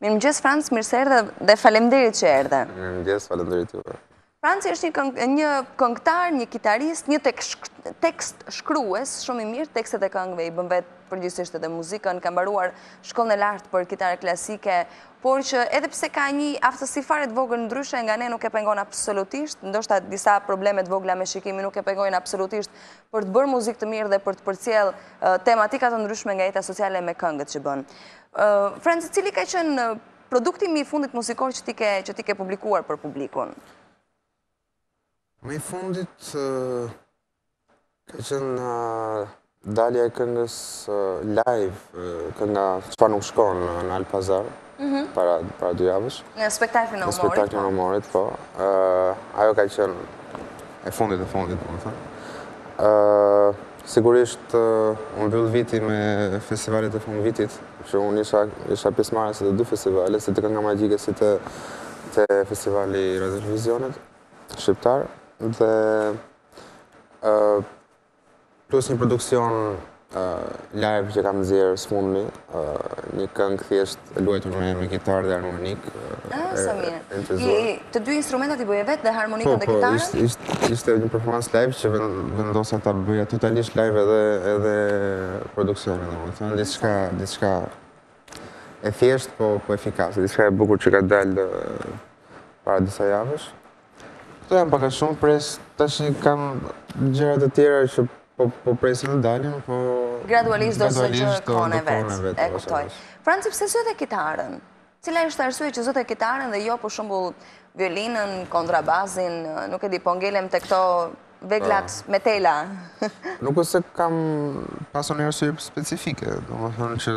Mirë mëngjes, Franc, mirë se erdhe dhe faleminderit që erdhe. Mirë mëngjes, faleminderit juve. Franci është një këngëtar, një kitarist, një tekstshkrues, shumë i mirë, tekstet e këngëve i bën vetë përgjithësisht edhe muzikën, ka mbaruar shkollën e lartë për kitarë klasike, por që edhe pse ka një aftësi fare të vogël ndryshe nga ne nuk e pengon absolutisht, ndoshta disa probleme të vogla me shikimin nuk e pengojnë absolutisht për të bërë muzikë të mirë dhe për të përcjellë tematika të ndryshme nga jeta sociale me këngët që bën. Franc, cili ka qenë produkti më i fundit muzikor që ti ke publikuar për publikun? Më i fundit ka qenë dalja e këngës live, kënga Çfarë nuk shkon në Al Pazar. Mhm. para, para dy javësh. Në spektaklin e humorit. Në spektaklin e po. humorit, po. Uh, ajo ka qenë e fundit e fundit, domethënë. Uh, sigurisht, uh, u mbyll viti me festivalet e fundvitit, që unë isha, isha pjesëmarrës te të dy festivalet, si te Kënga Magjike, si te, te Festivali i Radio Televizionit Shqiptar, dhe uh, Plus një produksion live që kam nxjerrë së fundmi, një këngë thjeshtë e luajtur me me kitarë dhe harmonikë. Ah, sa mirë. Të dy instrumentat i bie vetë dhe harmonikën po, dhe po, kitarën? Po, ishte ishte një performancë live që vendosa ta bëja totalisht live edhe edhe produksionin, domethënë diçka diçka e thjeshtë po po efikase, diçka e bukur që ka dalë para disa javësh. Këto janë pak a shumë pres, tashi kam gjëra të tjera që po, po presim të dalin, po... Gradualisht çdo gjë në kohën e vet, e kuptoj. Franci, pse zgjodhe kitarën? Cila është arsyeja që zgjodhe kitarën dhe jo për shembull violinën, kontrabasin, nuk e di, po ngelem te këto veglat po. me tela? Nuk është se kam pasur një arsye specifike, domethënë që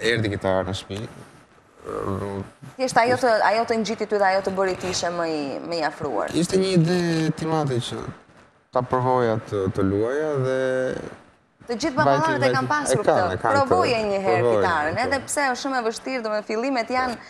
Erdhi kitara në shpi. Thjesht ajo të, ajo të ngjiti ty dhe ajo të bëri të ishe më i, më i afruar. Ishte një ide e tim ati që ta provoja të, të luaja dhe Të gjithë baballarët e kanë pasur këtë. Provoje një herë kitarën, po. edhe pse është shumë e vështirë, domethënë fillimet janë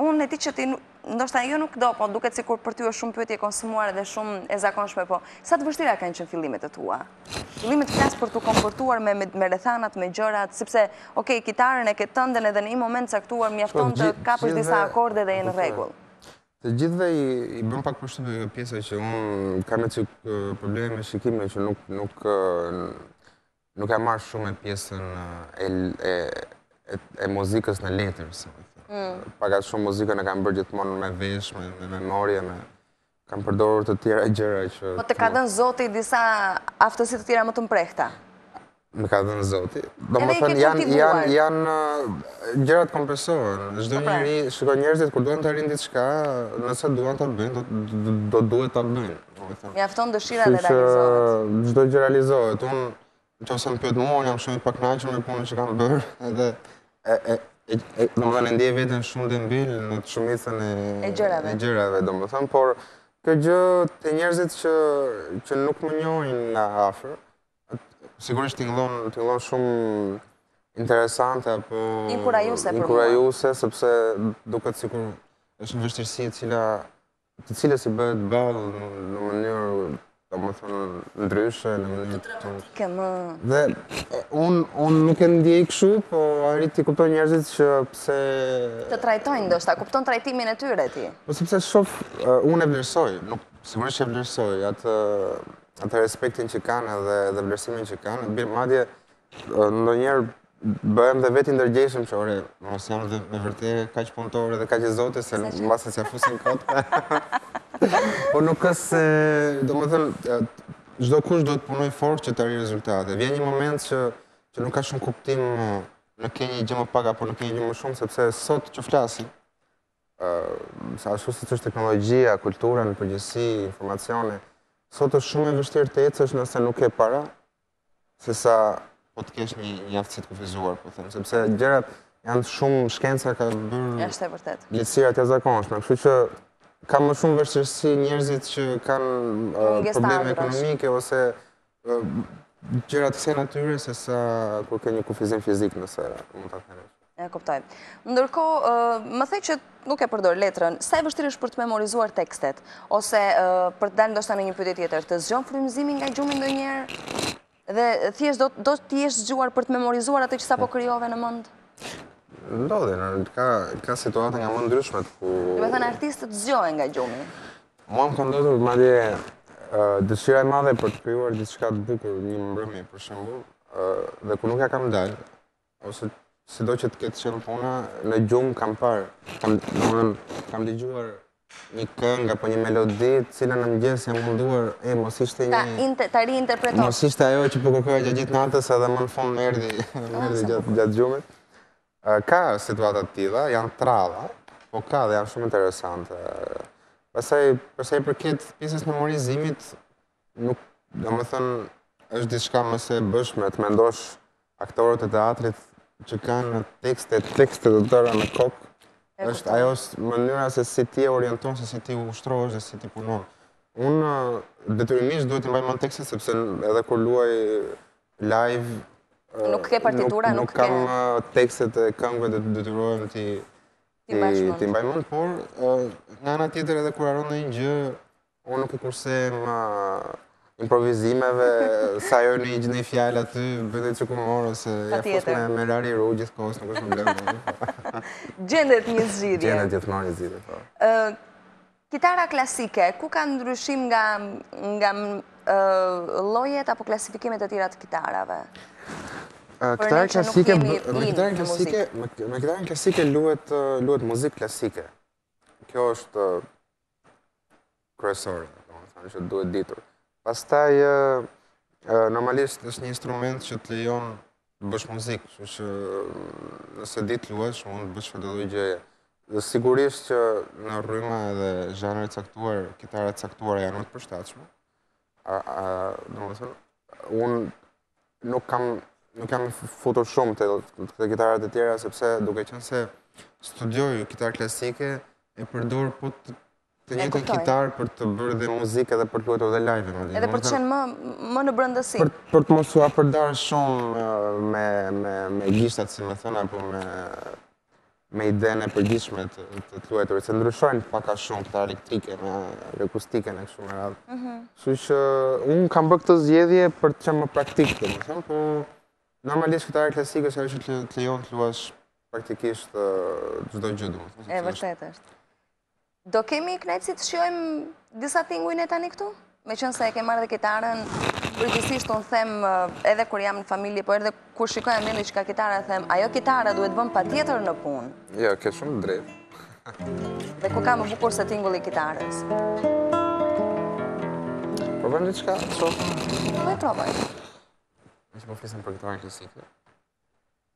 Unë e di që ti, ndoshta ja nuk do, po duket sikur për ty është shumë pyetje e konsumuar edhe shumë e zakonshme, po sa të vështira kanë qenë fillimet e tua? Fillimet flas për t'u komportuar me, me rrethanat, me gjërat, sepse, okej, kitarën e ke tënden edhe në një moment të caktuar mjafton të kapësh disa akorde dhe je në rregull. Të gjithëve i, i bën pak përshtypje kjo pjesa që unë kam një çik probleme me shikimin që nuk nuk Nuk e marr shumë e pjesën e muzikës në letër, se me thë. Mm. Pak a shumë muzikën e kam bërë gjithmonë me vesh, me, me memorje, me... Kam përdorur të tjera gjëra që... Po të ka dhënë zoti disa aftësi të tjera më të mprehta? Më ka dhënë zoti. Domethënë, janë, janë, janë gjërat kompensohen. Çdo po pra. njeri, shiko njerëzit, kur duan të arrijnë diçka, nëse duan ta bëjnë, do, do duhet ta bëjnë. Mjafton dëshira dhe realizohet. Kështu që çdo gjë realizohet. Unë nëse më pyet mua, jam shumë i pakënaqur me punën që kam bërë, edhe e e e domethënë e ndjej veten shumë dembel në të shumicën e e gjërave. E gjërave domethënë, por kjo gjë te njerëzit që që nuk më njohin nga afër, sigurisht tingëllon tingëllon shumë interesante apo inkurajuese për mua. Inkurajuese sepse duket sikur është një vështirësi e cila të cilës i bëhet ballë në mënyrë, domethënë, ndryshe, në mënyrë të dramatiken më. Dhe unë unë nuk e ndjej kështu, po arrij t'i kuptoj njerëzit që pse të trajtojnë ndoshta, kupton trajtimin e tyre ti. Po sepse shof, unë e vlerësoj, nuk sigurisht e vlerësoj atë atë respektin që kanë edhe edhe vlerësimin që kanë, madje Ndonjëherë bëhem dhe vetë i ndërgjegjshëm që ore, mos jam dhe me vërtet kaq punëtor dhe kaq i zoti se mbase s'ia fusin kot. po nuk është se, domethënë, çdokush duhet të punojë fort që të arrijë rezultate. Vjen një moment që që nuk ka shumë kuptim në ke një gjë më pak apo në ke një gjë më shumë, sepse sot që flasim, uh, ashtu siç është teknologjia, kultura në përgjithësi, informacione, sot është shumë e vështirë të ecësh nëse nuk ke para, se sa po të kesh një një aftësi të kufizuar, po them, sepse gjërat janë shumë shkenca ka bërë Është e vërtetë. Lehtësira të jashtëzakonshme, kështu që kanë më shumë vështirësi njerëzit që kanë uh, probleme ekonomike ose uh, gjëra të kësaj natyre se sa kur ke një kufizim fizik nëse mund ta them. E kuptoj. Ndërkohë, më the që nuk e përdor letrën, sa e vështirë është për të memorizuar tekstet, ose për të dalë ndoshta në një pyetje tjetër, të zgjon frymëzimi nga gjumi ndonjëherë? Dhe thjesht do do të jesh zgjuar për të memorizuar atë që sapo krijove në mend? Ndodh, ka ka situata nga më të ndryshmet ku Domethënë artistët zgjohen nga gjumi. Mua më ka ndodhur madje dëshira e madhe për të krijuar diçka të bukur një mbrëmje për shembull, dhe kur nuk ia kam dalë, ose sido që të ketë qenë puna, në gjumë kam parë, kam, domethënë, kam dëgjuar një këngë apo një melodi, të cilën në mëngjes jam munduar, e mos ishte një ta, inter, ta riinterpretosh. Mos ishte ajo që po kërkoja gjatë gjithë natës, edhe më në fund më erdhi, më erdhi gjatë gjatë gjumit. Ka situata të tilla, janë të rralla, po ka dhe janë shumë interesante. Pastaj, përsa i përket pjesës së memorizimit, nuk, domethënë, është diçka më se e bëshme, të mendosh aktorët e teatrit që kanë tekste, tekste të tëra në kokë, është ajo mënyra se si ti e orienton, se si ti ushtrohesh dhe si ti punon. Unë detyrimisht duhet t'i mbaj mend tekstet sepse edhe kur luaj live nuk ke partitura, nuk, nuk kam tekstet e këngëve dhe detyrohem t'i, t'i mbaj mend, por nga ana tjetër edhe kur harron ndonjë gjë Unë nuk u kursehem improvizimeve, sajon një, një fjalë aty, bëndë që ku morë, ose ia fus me, me rari ru gjithë kohës, nuk është problem. Po. Gjendet një zgjidhje. Gjendet gjithmonë një zgjidhje, po. Kitara klasike, ku ka ndryshim nga, nga llojet apo klasifikimet e tjera të kitarave? Kitara klasike, me kitara klasike, me kitara klasike luhet, luhet muzikë klasike. Kjo është kryesorja, domethënë që duhet ditur. Pastaj normalisht është një instrument që të lejon të bësh muzikë, kështu që nëse di të luash, mund të bësh çdo lloj gjëje. Dhe sigurisht që në rryma dhe zhanre të caktuar, kitara të caktuara janë më të përshtatshme. A, a, domethënë, unë nuk jam nuk jam futur shumë te te kitarat e tjera sepse duke qenë se studioj kitarë klasike e përdor po të, të njëjtën kitarë për të bërë dhe muzikë edhe për të luajtur dhe live më Edhe për të qenë më më në brendësi. Për, për të mos u hapërdarë shumë me me me gishtat, si me thënë apo me me idenë e përgjithshme të, të, të luajturit, se ndryshojnë pak a shumë kitara elektrike me akustike e kështu me radhë. Mm -hmm. Kështu që unë kam bërë këtë zgjedhje për të qenë më praktik, domethënë, po normalisht kitara klasike është që të lejon të luash praktikisht çdo gjë, domethënë. E vërtetë është. Do kemi kënaqësi të shijojmë disa tinguj ne tani këtu? Meqenëse e ke marrë dhe kitarën, përgjithësisht unë them edhe kur jam në familje, po edhe kur shikoj emisione që ka kitara, them, ajo kitara duhet vënë patjetër në punë. Jo, ke shumë të drejtë. Dhe ku ka më bukur se tingulli i kitarës? Provojmë diçka, po? Po e provoj. Meqë po flisim për kitarën klasike.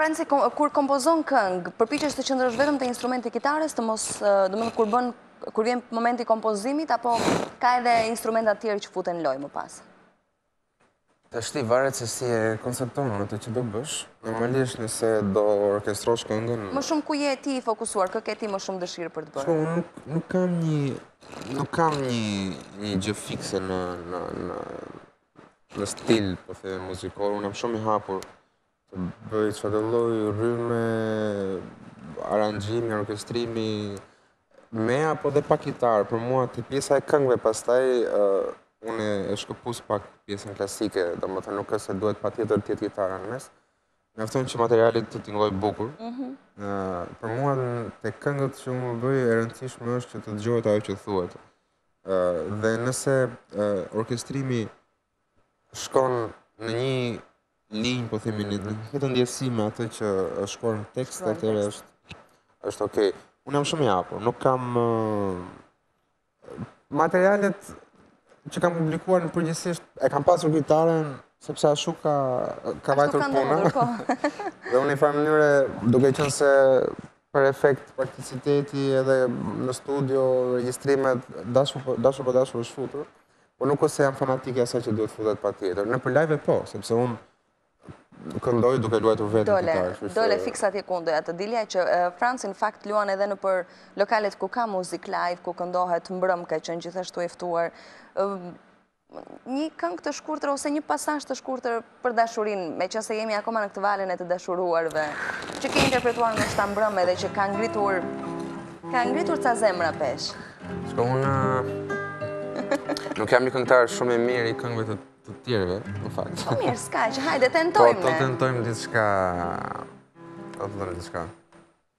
Frensi, kur kompozon këngë, përpiqesh të qëndrosh vetëm te instrumenti i kitarës, të mos, domethënë kur bën kur vjen momenti i kompozimit apo ka edhe instrumenta të tjerë që futen në lojë më pas? Tashti varet se si e koncepton atë që do bësh. Normalisht nëse do orkestrosh këngën. Më shumë ku je ti i fokusuar, ku ke ti më shumë dëshirë për të bërë? Shiko, nuk, nuk kam një nuk kam një një gjë fikse në në në në stil, po them muzikor, unë jam shumë i hapur. Të bëj çfarëdo lloj rryme, aranxhimi, orkestrimi me apo dhe pa kitarë, për mua te pjesa e këngëve pastaj ë unë e shkëpus pak pjesën klasike, domethënë nuk është se duhet patjetër të jetë kitara në mes. Mjafton që materiali të tingëllojë bukur. Ëh, mhm. për mua te këngët që unë bëj e rëndësishme është që të dëgjohet ajo që thuhet. Ëh, dhe nëse orkestrimi shkon në një linjë po themi në një këtë ndjesi me atë që është shkruar në tekst atë atëherë është është ok unë jam shumë i hapur nuk kam uh, materialet që kam publikuar përgjithësisht e kam pasur gitaren sepse ashtu ka ka vajtur puna po. dhe në një farë mënyre duke qenë se për efekt prakticiteti edhe në studio regjistrimet dashur pa dashur pa dashur është futur Po nuk është se jam fanatik i asaj që duhet të futet patjetër. Nëpër live po, sepse unë këndoj duke luajtur vetë në kitarë. Dole, dole fiks atje ku doja të dilja që Franci në fakt luan edhe nëpër lokalet ku ka muzikë live, ku këndohet mbrëmë ka qenë gjithashtu i ftuar. Një këngë të shkurtër ose një pasazh të shkurtër për dashurinë, meqënëse jemi akoma në këtë valën e të dashuruarve, që ke interpretuar ndoshta mbrëmë edhe që ka ngritur, ka ngritur ca zemra peshë. Shiko unë, nuk jam një këngëtar shumë i mirë i këngëve të të tjerëve, në fakt. Po mirë, s'ka gjë, hajde, tentojmë. Po, të tentojmë diçka, të tentojmë diçka.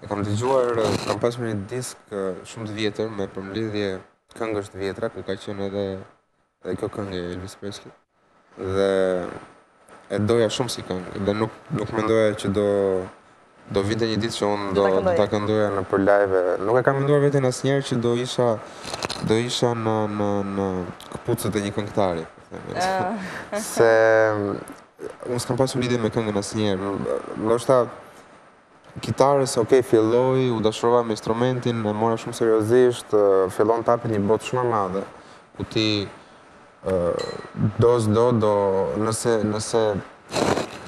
E kam dëgjuar, kam pasur një disk shumë të vjetër me përmbledhje këngësh të vjetra, ku ka qenë edhe edhe kjo këngë e Elvis Presley. Dhe e doja shumë si këngë dhe nuk nuk mendoja që do do vinte një ditë që unë do do ta këndoja nëpër live. Nuk e kam menduar veten asnjëherë që do isha do isha në në në këpucët e një këngëtari. Se unë s'kam pasur lidhje me këngën asnjëherë. Ndoshta Kitarën, ok filloi, u dashurova me instrumentin, e mora shumë seriozisht, fillon të hapet një botë shumë e madhe, ku ti do s'do do nëse nëse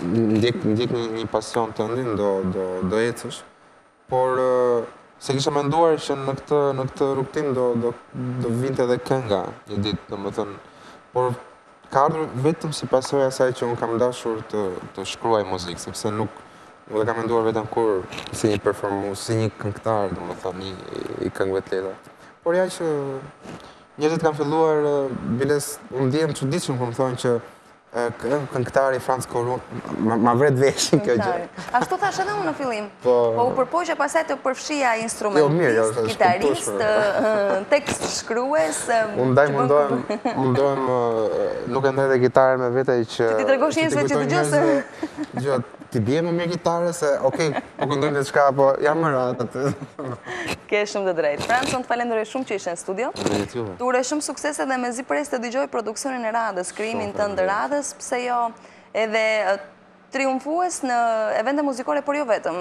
ndjek ndjek një një pasion tëndin do do do ecësh, por s'e kisha menduar që në këtë në këtë rrugëtim do do do vinte edhe kënga një ditë, domethënë, por Ka ardhur vetëm si pasojë e asaj që unë kam dashur të të shkruaj muzikë, sepse nuk nuk e kam menduar veten kurrë si një performues, si një këngëtar, domethënë i, i këngëve të lehta. Por ja që njerëzit kanë filluar biles unë ndihem çuditshëm kur më thonë që këngëtari Franc Korun ma, ma vret veshin kjo gjë. Ashtu thashë edhe unë në fillim. Po u përpoqa pastaj të përfshija instrumentist, kitarist, tekstshkrues... Unë ndaj mundohem, mundohem, nuk e ndaj dhe kitarën me vete që... Që t'u tregosh njerëzve që të gjësë... Gjë, ti bie më mirë kitarës se, okej, po këndoj dhe diçka, po jam më ratë atë. Ke shumë të drejtë. Franc, unë të falenderoj shumë që ishe në studio. Të uroj shumë suksese dhe mezi pres të dëgjoj produksionin e radhës, krijimin tënd të radhës, pse jo edhe... Triumfues në evente muzikore, por jo vetëm.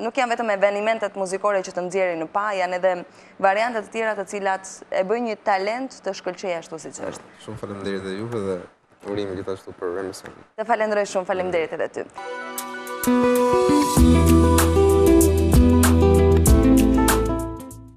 Nuk janë vetëm evenimentet muzikore që të nxjerrin në pah, janë edhe variante të tjera të cilat e bëjnë një talent të shkëlqejë ashtu siç është. Shumë faleminderit edhe juve dhe urime gjithashtu për emisionin. Të falenderoj shumë, faleminderit edhe ty. Thank you.